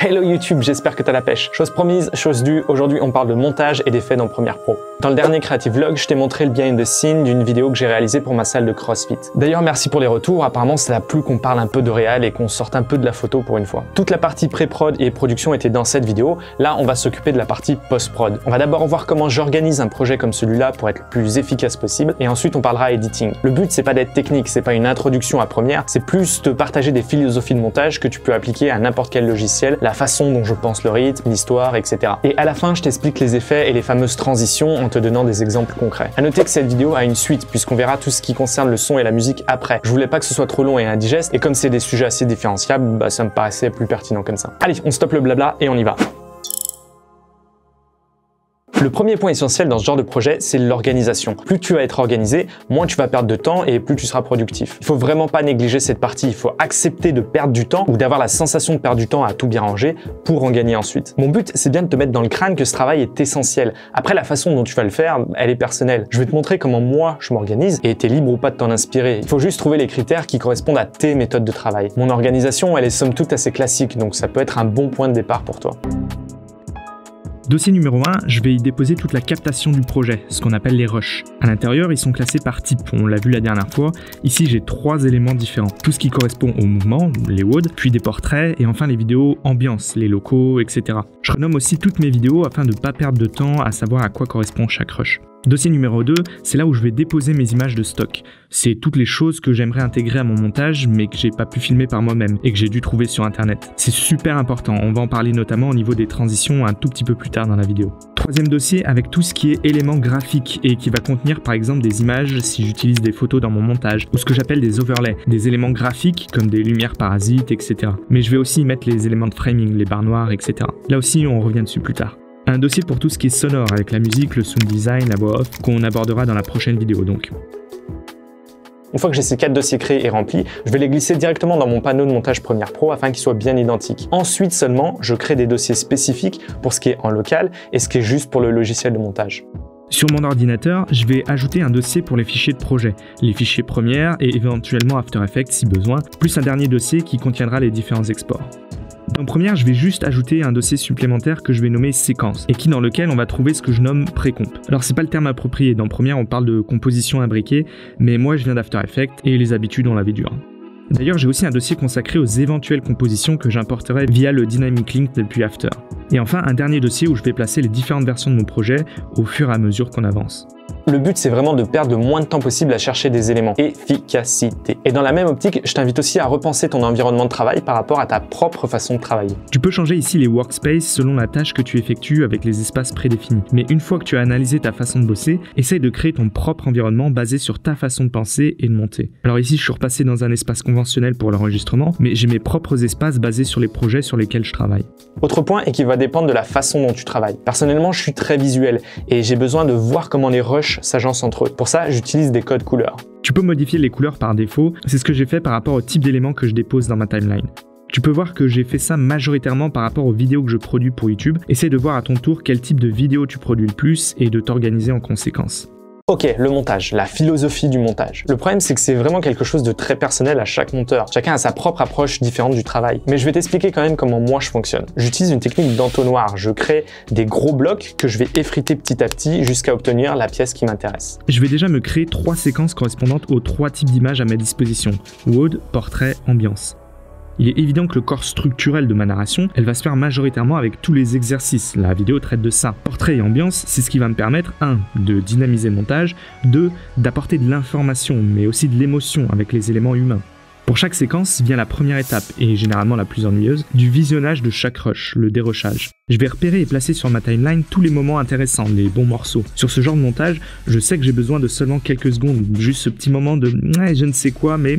Hello YouTube, j'espère que t'as la pêche. Chose promise, chose due, aujourd'hui on parle de montage et d'effets dans Premiere Pro. Dans le dernier Creative Vlog, je t'ai montré le behind the scene d'une vidéo que j'ai réalisée pour ma salle de CrossFit. D'ailleurs, merci pour les retours, apparemment ça a plu qu'on parle un peu de réal et qu'on sorte un peu de la photo pour une fois. Toute la partie pré-prod et production était dans cette vidéo, là on va s'occuper de la partie post-prod. On va d'abord voir comment j'organise un projet comme celui-là pour être le plus efficace possible, et ensuite on parlera editing. Le but c'est pas d'être technique, c'est pas une introduction à Premiere, c'est plus de partager des philosophies de montage que tu peux appliquer à n'importe quel logiciel, la façon dont je pense le rythme, l'histoire, etc. Et à la fin, je t'explique les effets et les fameuses transitions en te donnant des exemples concrets. À noter que cette vidéo a une suite puisqu'on verra tout ce qui concerne le son et la musique après. Je voulais pas que ce soit trop long et indigeste et comme c'est des sujets assez différenciables, bah, ça me paraissait plus pertinent comme ça. Allez, on stoppe le blabla et on y va. Le premier point essentiel dans ce genre de projet, c'est l'organisation. Plus tu vas être organisé, moins tu vas perdre de temps et plus tu seras productif. Il faut vraiment pas négliger cette partie, il faut accepter de perdre du temps ou d'avoir la sensation de perdre du temps à tout bien ranger pour en gagner ensuite. Mon but, c'est bien de te mettre dans le crâne que ce travail est essentiel. Après, la façon dont tu vas le faire, elle est personnelle. Je vais te montrer comment moi, je m'organise et t'es libre ou pas de t'en inspirer. Il faut juste trouver les critères qui correspondent à tes méthodes de travail. Mon organisation, elle est somme toute assez classique, donc ça peut être un bon point de départ pour toi. Dossier numéro 1, je vais y déposer toute la captation du projet, ce qu'on appelle les rushs. À l'intérieur, ils sont classés par type, on l'a vu la dernière fois. Ici, j'ai trois éléments différents. Tout ce qui correspond au mouvement, les WOD, puis des portraits, et enfin les vidéos ambiance, les locaux, etc. Je renomme aussi toutes mes vidéos afin de ne pas perdre de temps à savoir à quoi correspond chaque rush. Dossier numéro 2, c'est là où je vais déposer mes images de stock. C'est toutes les choses que j'aimerais intégrer à mon montage mais que j'ai pas pu filmer par moi-même et que j'ai dû trouver sur internet. C'est super important, on va en parler notamment au niveau des transitions un tout petit peu plus tard dans la vidéo. Troisième dossier avec tout ce qui est éléments graphiques et qui va contenir par exemple des images si j'utilise des photos dans mon montage ou ce que j'appelle des overlays, des éléments graphiques comme des lumières parasites, etc. Mais je vais aussi y mettre les éléments de framing, les barres noires, etc. Là aussi on revient dessus plus tard. Un dossier pour tout ce qui est sonore avec la musique, le sound design, la voix off, qu'on abordera dans la prochaine vidéo donc. Une fois que j'ai ces quatre dossiers créés et remplis, je vais les glisser directement dans mon panneau de montage Premiere Pro afin qu'ils soient bien identiques. Ensuite seulement, je crée des dossiers spécifiques pour ce qui est en local et ce qui est juste pour le logiciel de montage. Sur mon ordinateur, je vais ajouter un dossier pour les fichiers de projet, les fichiers premières et éventuellement After Effects si besoin, plus un dernier dossier qui contiendra les différents exports. Dans Première, je vais juste ajouter un dossier supplémentaire que je vais nommer séquence et qui dans lequel on va trouver ce que je nomme précomp. Alors c'est pas le terme approprié, dans Première on parle de composition imbriquée, mais moi je viens d'After Effects et les habitudes on la vie dure. D'ailleurs, j'ai aussi un dossier consacré aux éventuelles compositions que j'importerai via le Dynamic Link depuis After. Et enfin, un dernier dossier où je vais placer les différentes versions de mon projet au fur et à mesure qu'on avance. Le but, c'est vraiment de perdre le moins de temps possible à chercher des éléments. Efficacité. Et dans la même optique, je t'invite aussi à repenser ton environnement de travail par rapport à ta propre façon de travailler. Tu peux changer ici les workspaces selon la tâche que tu effectues avec les espaces prédéfinis. Mais une fois que tu as analysé ta façon de bosser, essaye de créer ton propre environnement basé sur ta façon de penser et de monter. Alors ici, je suis repassé dans un espace conventionnel pour l'enregistrement, mais j'ai mes propres espaces basés sur les projets sur lesquels je travaille. Autre point et qui va dépendre de la façon dont tu travailles. Personnellement, je suis très visuel et j'ai besoin de voir comment les rushs s'agencent entre eux. Pour ça, j'utilise des codes couleurs. Tu peux modifier les couleurs par défaut, c'est ce que j'ai fait par rapport au type d'éléments que je dépose dans ma timeline. Tu peux voir que j'ai fait ça majoritairement par rapport aux vidéos que je produis pour YouTube. Essaye de voir à ton tour quel type de vidéo tu produis le plus et de t'organiser en conséquence. Ok, le montage, la philosophie du montage. Le problème, c'est que c'est vraiment quelque chose de très personnel à chaque monteur. Chacun a sa propre approche différente du travail. Mais je vais t'expliquer quand même comment moi je fonctionne. J'utilise une technique d'entonnoir. Je crée des gros blocs que je vais effriter petit à petit jusqu'à obtenir la pièce qui m'intéresse. Je vais déjà me créer trois séquences correspondantes aux trois types d'images à ma disposition. WOD, portrait, ambiance. Il est évident que le corps structurel de ma narration, elle va se faire majoritairement avec tous les exercices. La vidéo traite de ça. Portrait et ambiance, c'est ce qui va me permettre 1. de dynamiser le montage, 2. d'apporter de l'information, mais aussi de l'émotion avec les éléments humains. Pour chaque séquence vient la première étape, et généralement la plus ennuyeuse, du visionnage de chaque rush, le dérochage. Je vais repérer et placer sur ma timeline tous les moments intéressants, les bons morceaux. Sur ce genre de montage, je sais que j'ai besoin de seulement quelques secondes, juste ce petit moment de je ne sais quoi, mais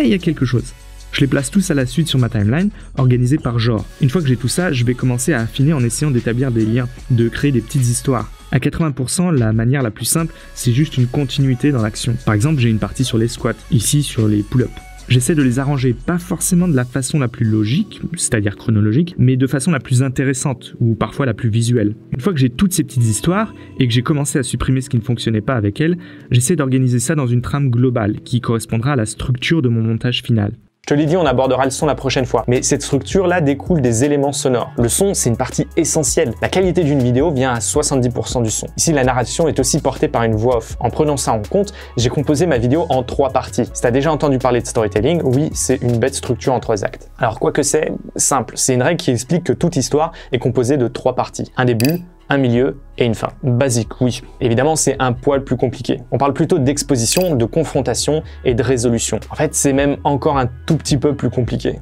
il y a quelque chose. Je les place tous à la suite sur ma timeline, organisés par genre. Une fois que j'ai tout ça, je vais commencer à affiner en essayant d'établir des liens, de créer des petites histoires. À 80%, la manière la plus simple, c'est juste une continuité dans l'action. Par exemple, j'ai une partie sur les squats, ici sur les pull-ups. J'essaie de les arranger pas forcément de la façon la plus logique, c'est-à-dire chronologique, mais de façon la plus intéressante ou parfois la plus visuelle. Une fois que j'ai toutes ces petites histoires et que j'ai commencé à supprimer ce qui ne fonctionnait pas avec elles, j'essaie d'organiser ça dans une trame globale qui correspondra à la structure de mon montage final. Je te l'ai dit, on abordera le son la prochaine fois, mais cette structure-là découle des éléments sonores. Le son, c'est une partie essentielle. La qualité d'une vidéo vient à 70% du son. Ici, la narration est aussi portée par une voix off. En prenant ça en compte, j'ai composé ma vidéo en trois parties. Si t'as déjà entendu parler de storytelling, oui, c'est une bête structure en trois actes. Alors quoi que c'est, simple, c'est une règle qui explique que toute histoire est composée de trois parties. Un début, un milieu et une fin. Basique, oui. Évidemment, c'est un poil plus compliqué. On parle plutôt d'exposition, de confrontation et de résolution. En fait, c'est même encore un tout petit peu plus compliqué.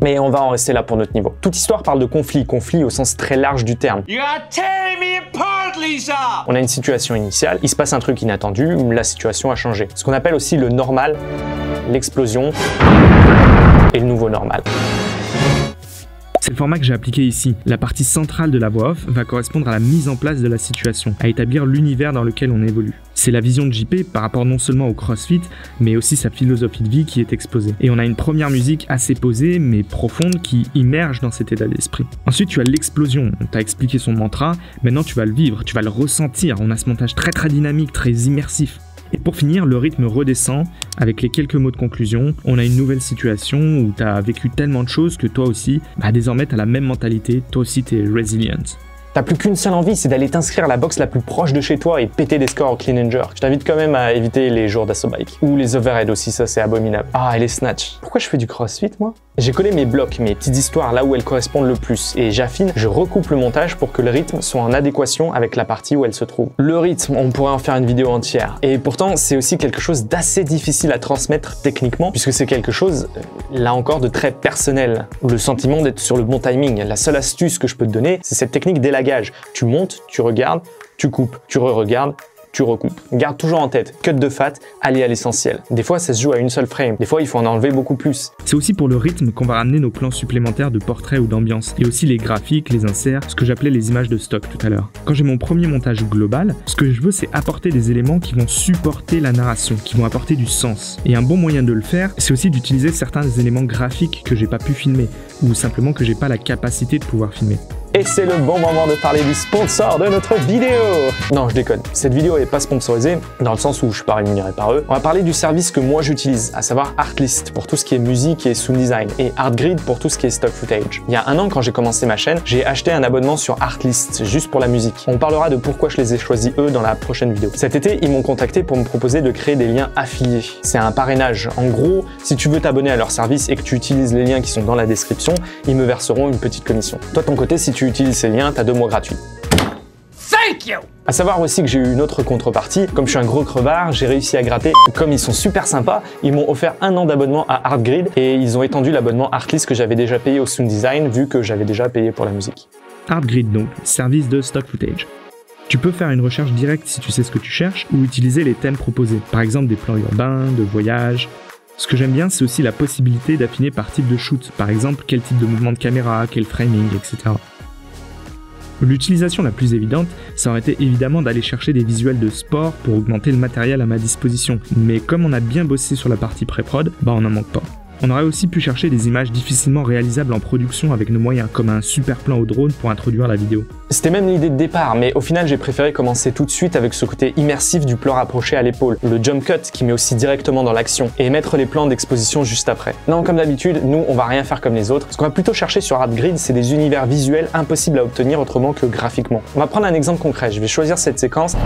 Mais on va en rester là pour notre niveau. Toute histoire parle de conflit, conflit au sens très large du terme. On a une situation initiale, il se passe un truc inattendu, la situation a changé. Ce qu'on appelle aussi le normal, l'explosion et le nouveau normal. C'est le format que j'ai appliqué ici. La partie centrale de la voix off va correspondre à la mise en place de la situation, à établir l'univers dans lequel on évolue. C'est la vision de JP par rapport non seulement au CrossFit, mais aussi sa philosophie de vie qui est exposée. Et on a une première musique assez posée, mais profonde, qui immerge dans cet état d'esprit. Ensuite, tu as l'explosion. On t'a expliqué son mantra, maintenant tu vas le vivre, tu vas le ressentir. On a ce montage très très dynamique, très immersif. Et pour finir, le rythme redescend avec les quelques mots de conclusion. On a une nouvelle situation où tu as vécu tellement de choses que toi aussi, bah désormais tu as la même mentalité, toi aussi tu es resilient. T'as plus qu'une seule envie, c'est d'aller t'inscrire à la boxe la plus proche de chez toi et péter des scores au clean and jerk. Je t'invite quand même à éviter les jours d'assaut bike. Ou les overhead aussi, ça c'est abominable. Ah, et les snatch. Pourquoi je fais du crossfit moi? J'ai collé mes blocs, mes petites histoires là où elles correspondent le plus, et j'affine, je recoupe le montage pour que le rythme soit en adéquation avec la partie où elle se trouve. Le rythme, on pourrait en faire une vidéo entière. Et pourtant, c'est aussi quelque chose d'assez difficile à transmettre techniquement, puisque c'est quelque chose, euh, là encore, de très personnel. Le sentiment d'être sur le bon timing. La seule astuce que je peux te donner, c'est cette technique d'élagage. Tu montes, tu regardes, tu coupes, tu re-regardes, tu recoupes. Garde toujours en tête, cut de fat, aller à l'essentiel. Des fois, ça se joue à une seule frame. Des fois, il faut en enlever beaucoup plus. C'est aussi pour le rythme qu'on va ramener nos plans supplémentaires de portrait ou d'ambiance. Et aussi les graphiques, les inserts, ce que j'appelais les images de stock tout à l'heure. Quand j'ai mon premier montage global, ce que je veux, c'est apporter des éléments qui vont supporter la narration, qui vont apporter du sens. Et un bon moyen de le faire, c'est aussi d'utiliser certains éléments graphiques que j'ai pas pu filmer, ou simplement que j'ai pas la capacité de pouvoir filmer. Et c'est le bon moment de parler du sponsor de notre vidéo Non, je déconne. Cette vidéo n'est pas sponsorisée, dans le sens où je suis pas rémunéré par eux. On va parler du service que moi j'utilise, à savoir Artlist pour tout ce qui est musique et sound design, et Artgrid pour tout ce qui est stock footage. Il y a un an, quand j'ai commencé ma chaîne, j'ai acheté un abonnement sur Artlist, juste pour la musique. On parlera de pourquoi je les ai choisis eux dans la prochaine vidéo. Cet été, ils m'ont contacté pour me proposer de créer des liens affiliés. C'est un parrainage. En gros, si tu veux t'abonner à leur service et que tu utilises les liens qui sont dans la description, ils me verseront une petite commission. Toi, ton côté, si tu utilises ces liens, t'as deux mois gratuits. Thank you! À savoir aussi que j'ai eu une autre contrepartie. Comme je suis un gros crevard, j'ai réussi à gratter. Comme ils sont super sympas, ils m'ont offert un an d'abonnement à Artgrid et ils ont étendu l'abonnement Artlist que j'avais déjà payé au sound design vu que j'avais déjà payé pour la musique. Artgrid donc, service de stock footage. Tu peux faire une recherche directe si tu sais ce que tu cherches ou utiliser les thèmes proposés, par exemple des plans urbains, de voyage. Ce que j'aime bien, c'est aussi la possibilité d'affiner par type de shoot, par exemple quel type de mouvement de caméra, quel framing, etc. L'utilisation la plus évidente, ça aurait été évidemment d'aller chercher des visuels de sport pour augmenter le matériel à ma disposition, mais comme on a bien bossé sur la partie pré-prod, bah on n'en manque pas. On aurait aussi pu chercher des images difficilement réalisables en production avec nos moyens, comme un super plan au drone pour introduire la vidéo. C'était même l'idée de départ, mais au final j'ai préféré commencer tout de suite avec ce côté immersif du plan rapproché à l'épaule, le jump cut qui met aussi directement dans l'action, et mettre les plans d'exposition juste après. Non, comme d'habitude, nous on va rien faire comme les autres. Ce qu'on va plutôt chercher sur ArtGrid, c'est des univers visuels impossibles à obtenir autrement que graphiquement. On va prendre un exemple concret, je vais choisir cette séquence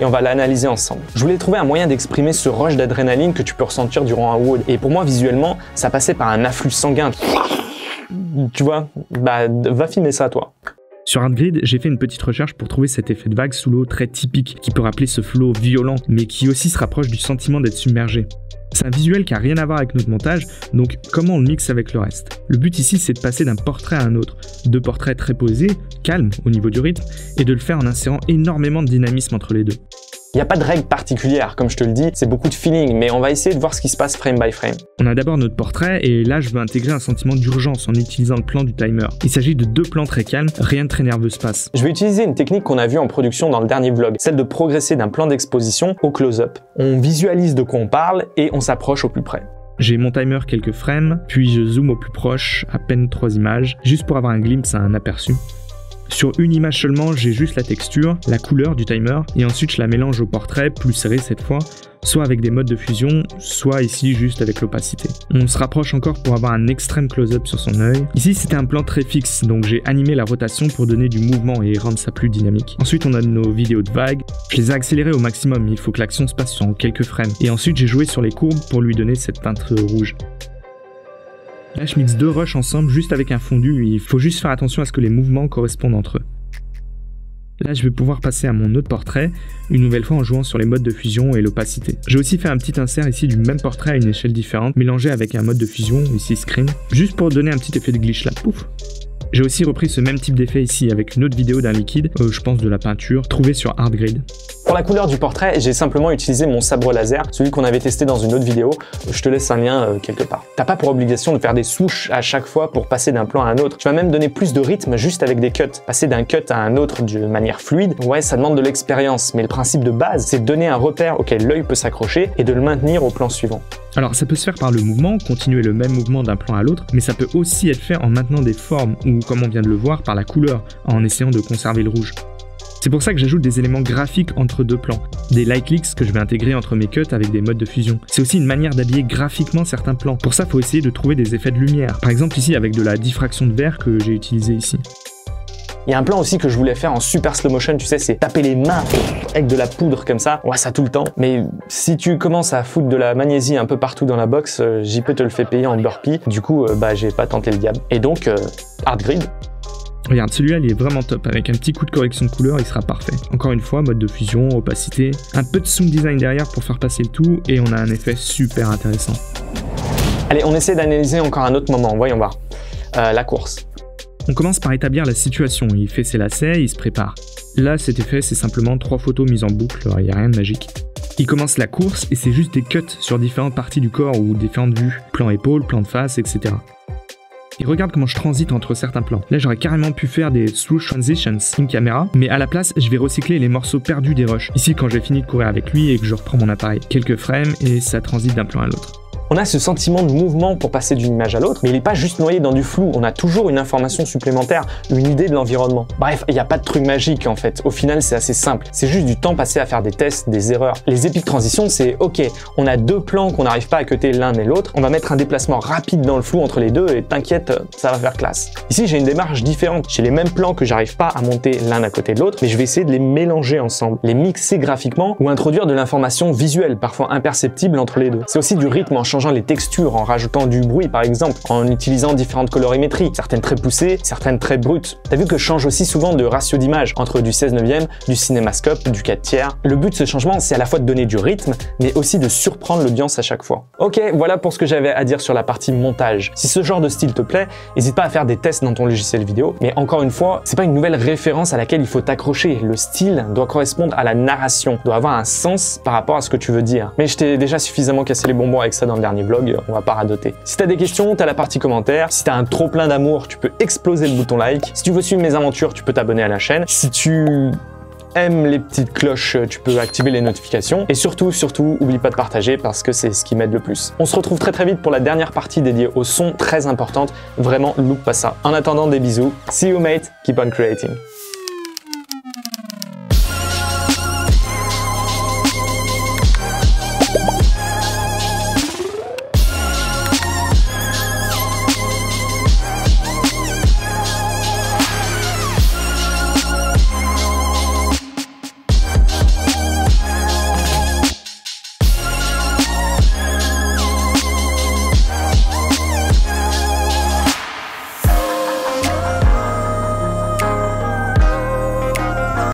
et on va l'analyser ensemble. Je voulais trouver un moyen d'exprimer ce rush d'adrénaline que tu peux ressentir durant un WOD. Et pour moi, visuellement, ça passait par un afflux sanguin. Tu vois, bah va filmer ça toi. Sur ArtGrid, j'ai fait une petite recherche pour trouver cet effet de vague sous l'eau très typique, qui peut rappeler ce flow violent, mais qui aussi se rapproche du sentiment d'être submergé. C'est un visuel qui a rien à voir avec notre montage, donc comment on le mixe avec le reste? Le but ici, c'est de passer d'un portrait à un autre, deux portraits très posés, calmes au niveau du rythme, et de le faire en insérant énormément de dynamisme entre les deux. Il n'y a pas de règle particulière, comme je te le dis, c'est beaucoup de feeling, mais on va essayer de voir ce qui se passe frame by frame. On a d'abord notre portrait, et là je veux intégrer un sentiment d'urgence en utilisant le plan du timer. Il s'agit de deux plans très calmes, rien de très nerveux se passe. Je vais utiliser une technique qu'on a vue en production dans le dernier vlog, celle de progresser d'un plan d'exposition au close-up. On visualise de quoi on parle et on s'approche au plus près. J'ai mon timer quelques frames, puis je zoome au plus proche, à peine trois images, juste pour avoir un glimpse à un aperçu. Sur une image seulement, j'ai juste la texture, la couleur du timer, et ensuite je la mélange au portrait, plus serré cette fois, soit avec des modes de fusion, soit ici juste avec l'opacité. On se rapproche encore pour avoir un extrême close-up sur son œil. Ici c'était un plan très fixe, donc j'ai animé la rotation pour donner du mouvement et rendre ça plus dynamique. Ensuite on a nos vidéos de vagues, je les ai accélérées au maximum, il faut que l'action se passe en quelques frames. Et ensuite j'ai joué sur les courbes pour lui donner cette teinte rouge. Là, je mixe deux rushs ensemble juste avec un fondu, il faut juste faire attention à ce que les mouvements correspondent entre eux. Là, je vais pouvoir passer à mon autre portrait, une nouvelle fois en jouant sur les modes de fusion et l'opacité. J'ai aussi fait un petit insert ici du même portrait à une échelle différente, mélangé avec un mode de fusion, ici screen, juste pour donner un petit effet de glitch là, pouf j'ai aussi repris ce même type d'effet ici avec une autre vidéo d'un liquide, euh, je pense de la peinture, trouvée sur ArtGrid. Pour la couleur du portrait, j'ai simplement utilisé mon sabre laser, celui qu'on avait testé dans une autre vidéo. Je te laisse un lien euh, quelque part. T'as pas pour obligation de faire des souches à chaque fois pour passer d'un plan à un autre. Tu vas même donner plus de rythme juste avec des cuts. Passer d'un cut à un autre de manière fluide, ouais, ça demande de l'expérience, mais le principe de base, c'est de donner un repère auquel l'œil peut s'accrocher et de le maintenir au plan suivant. Alors ça peut se faire par le mouvement, continuer le même mouvement d'un plan à l'autre, mais ça peut aussi être fait en maintenant des formes ou, comme on vient de le voir, par la couleur, en essayant de conserver le rouge. C'est pour ça que j'ajoute des éléments graphiques entre deux plans, des light leaks que je vais intégrer entre mes cuts avec des modes de fusion. C'est aussi une manière d'habiller graphiquement certains plans. Pour ça, faut essayer de trouver des effets de lumière. Par exemple ici avec de la diffraction de verre que j'ai utilisé ici. Il y a un plan aussi que je voulais faire en super slow motion, tu sais, c'est taper les mains avec de la poudre comme ça. Ouais, ça tout le temps. Mais si tu commences à foutre de la magnésie un peu partout dans la box, euh, j'y peux te le faire payer en burpee. Du coup, euh, bah, j'ai pas tenté le diable. Et donc, euh, Hard Grid, Regarde, celui-là, il est vraiment top. Avec un petit coup de correction de couleur, il sera parfait. Encore une fois, mode de fusion, opacité, un peu de sound design derrière pour faire passer le tout, et on a un effet super intéressant. Allez, on essaie d'analyser encore un autre moment. Voyons voir. Euh, la course. On commence par établir la situation. Il fait ses lacets, il se prépare. Là, cet effet, c'est simplement trois photos mises en boucle, il n'y a rien de magique. Il commence la course et c'est juste des cuts sur différentes parties du corps ou différentes vues, plan épaule, plan de face, etc. Et regarde comment je transite entre certains plans. Là, j'aurais carrément pu faire des swoosh transitions in camera, mais à la place, je vais recycler les morceaux perdus des rushs. Ici, quand j'ai fini de courir avec lui et que je reprends mon appareil. Quelques frames et ça transite d'un plan à l'autre. On a ce sentiment de mouvement pour passer d'une image à l'autre, mais il n'est pas juste noyé dans du flou, on a toujours une information supplémentaire, une idée de l'environnement. Bref, il n'y a pas de truc magique en fait, au final c'est assez simple, c'est juste du temps passé à faire des tests, des erreurs. Les épiques transitions c'est ok, on a deux plans qu'on n'arrive pas à cuter l'un et l'autre, on va mettre un déplacement rapide dans le flou entre les deux et t'inquiète, ça va faire classe. Ici j'ai une démarche différente, j'ai les mêmes plans que j'arrive pas à monter l'un à côté de l'autre, mais je vais essayer de les mélanger ensemble, les mixer graphiquement ou introduire de l'information visuelle, parfois imperceptible entre les deux. C'est aussi du rythme en changeant les textures, en rajoutant du bruit par exemple, en utilisant différentes colorimétries, certaines très poussées, certaines très brutes. T'as vu que je change aussi souvent de ratio d'image entre du 16 neuvième, du cinémascope, du 4 tiers. Le but de ce changement, c'est à la fois de donner du rythme, mais aussi de surprendre l'audience à chaque fois. Ok, voilà pour ce que j'avais à dire sur la partie montage. Si ce genre de style te plaît, n'hésite pas à faire des tests dans ton logiciel vidéo, mais encore une fois, c'est pas une nouvelle référence à laquelle il faut t'accrocher. Le style doit correspondre à la narration, doit avoir un sens par rapport à ce que tu veux dire. Mais je t'ai déjà suffisamment cassé les bonbons avec ça dans le vlog, on va pas radoter. Si t'as des questions, t'as la partie commentaire. Si t'as un trop plein d'amour, tu peux exploser le bouton like. Si tu veux suivre mes aventures, tu peux t'abonner à la chaîne. Si tu aimes les petites cloches, tu peux activer les notifications. Et surtout, surtout, oublie pas de partager parce que c'est ce qui m'aide le plus. On se retrouve très très vite pour la dernière partie dédiée au son, très importante. Vraiment, loupe pas ça. En attendant, des bisous. See you mate, keep on creating.